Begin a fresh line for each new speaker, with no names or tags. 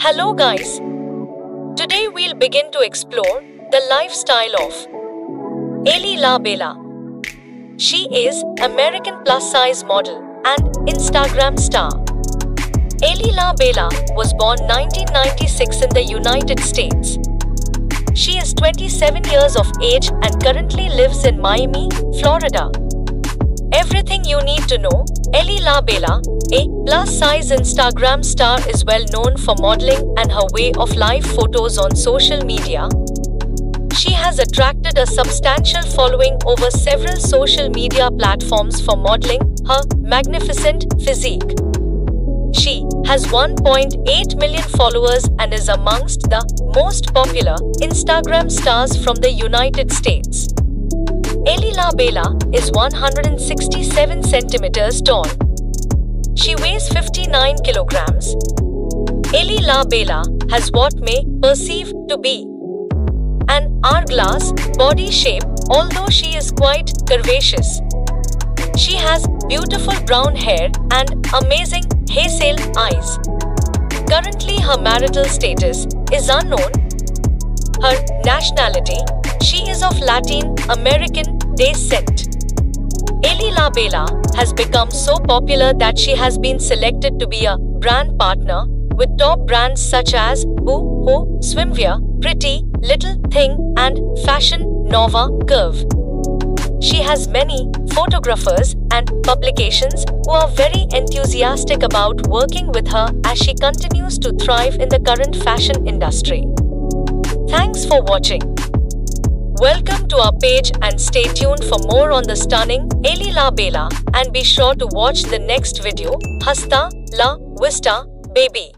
Hello, guys. Today we'll begin to explore the lifestyle of Ely La Bella. She is American plus size model and Instagram star. Ely La Bella was born 1996 in the United States. She is 27 years of age and currently lives in Miami, Florida. Everything you need to know Ely La Bella, a plus size Instagram star, is well known for modeling and her way of life photos on social media. She has attracted a substantial following over several social media platforms for modeling her magnificent physique. She has 1.8 million followers and is amongst the most popular Instagram stars from the United States. Ely La Bella is 167 centimeters tall. She weighs 59 kilograms. Ely La Bella has what may perceive to be an hourglass body shape, although she is quite curvaceous. She has beautiful brown hair and amazing hazel eyes. Currently, her marital status is unknown. Her nationality, she is of Latin American descent. Ely La Bella has become so popular that she has been selected to be a brand partner with top brands such as Boohoo, Swimwear, Pretty, Little Thing, and Fashion Nova Curve. She has many photographers and publications who are very enthusiastic about working with her as she continues to thrive in the current fashion industry. Thanks for watching. Welcome to our page and stay tuned for more on the stunning Ely La Bella and be sure to watch the next video. Hasta La Vista, baby.